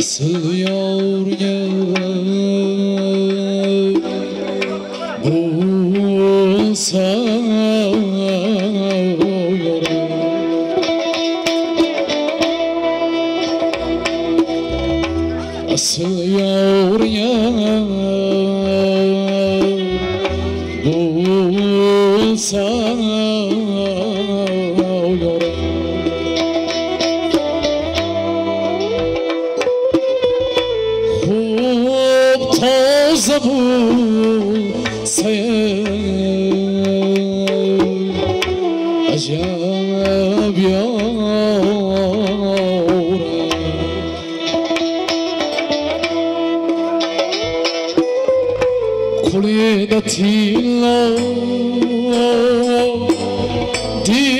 Nasıl yağur yağar Boğulsa Nasıl yağur yağar Boğulsa bulsayır Acab yavrum Kulidati lo di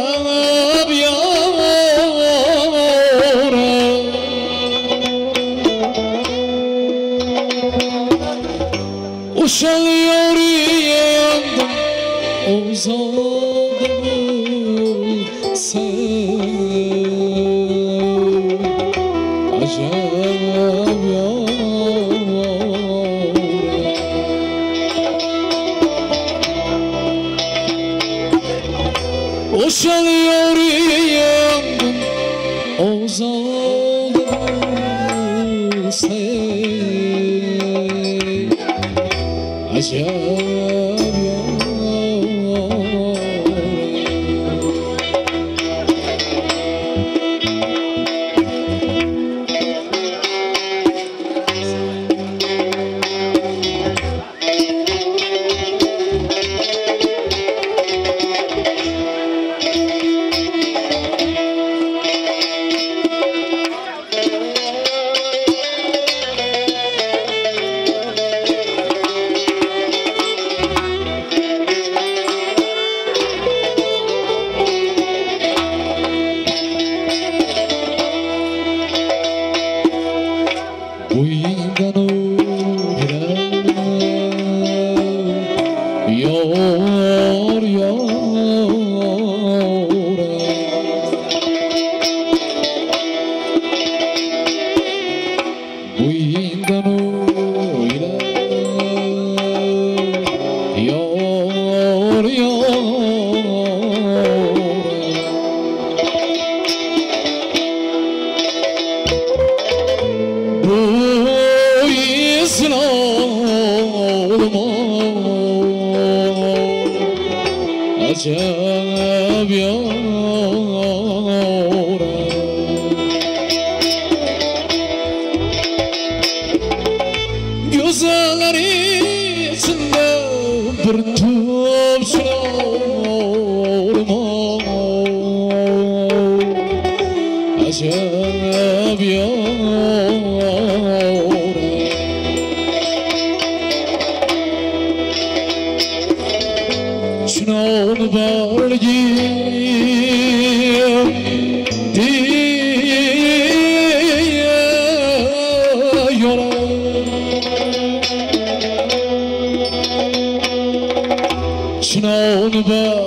Uşalıyor yandım Uzağım sen Acab Yo. Acab yâre Şunun bargi Şunun bargi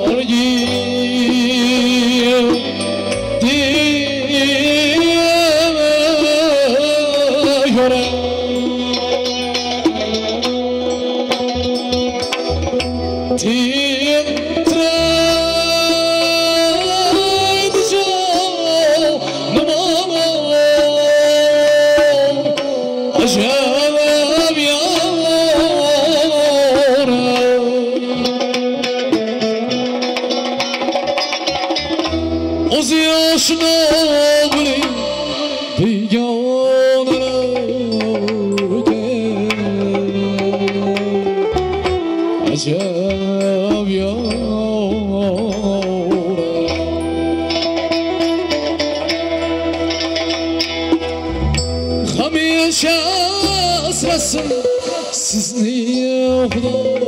Yaşına bile Acab yavrum